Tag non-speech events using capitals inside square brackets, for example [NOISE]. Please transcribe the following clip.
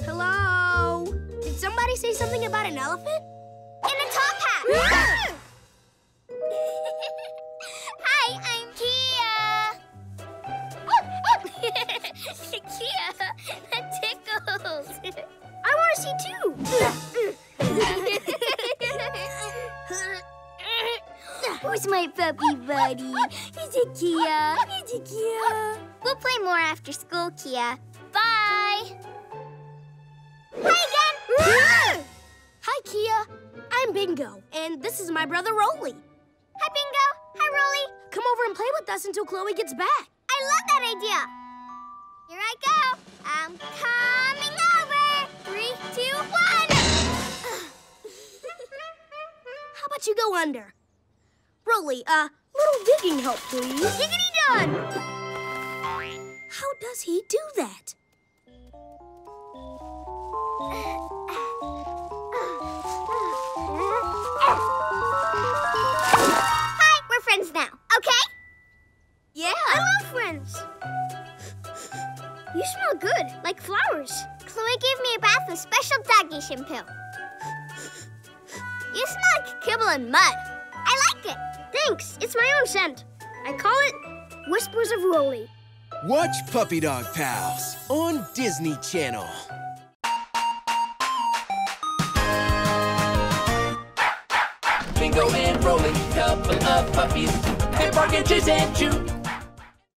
Hello? Did somebody say something about an elephant? In a top hat! [GASPS] Hi, I'm Keia. [LAUGHS] Keia, that tickles. I want to see too. [LAUGHS] Who's my puppy buddy? Is it Keia? Is it Keia? We'll play more after school, Keia. Bye. Hi again. Hi, Keia. I'm Bingo, and this is my brother Rolly. Hi, Bingo. Hi, Rolly. Come over and play with us until Chloe gets back. I love that idea. Here I go. I'm coming over. Three, two, one. [SIGHS] How about you go under? Rolly, uh, little digging help, please. Diggity done. How does he do that? Yeah. I love friends. You smell good, like flowers. Chloe gave me a bath with special doggy shampoo. You smell like kibble and mud. I like it. Thanks. It's my own scent. I call it Whispers of Rolly. Watch Puppy Dog Pals on Disney Channel. Bingo and Rolly, couple of puppies. They bark and chase and chew.